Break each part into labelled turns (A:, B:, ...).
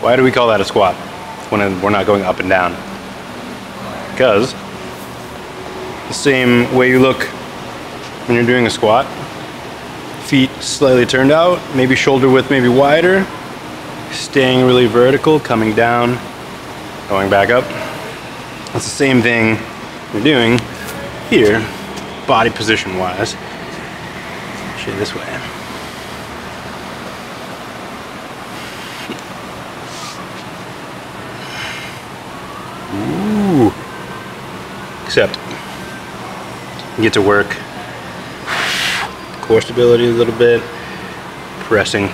A: Why do we call that a squat when we're not going up and down? Because the same way you look when you're doing a squat, feet slightly turned out, maybe shoulder width maybe wider, staying really vertical, coming down, going back up. That's the same thing you're doing here, body position wise. You this way. Ooh. Except get to work core stability a little bit, pressing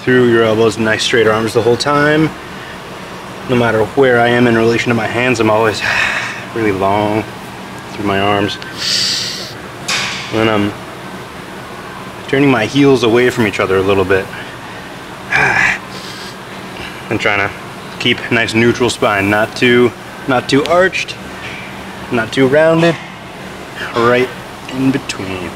A: through your elbows, nice straight arms the whole time. No matter where I am in relation to my hands, I'm always really long through my arms. And I'm turning my heels away from each other a little bit. And trying to keep a nice neutral spine, not too not too arched, not too rounded, right in between.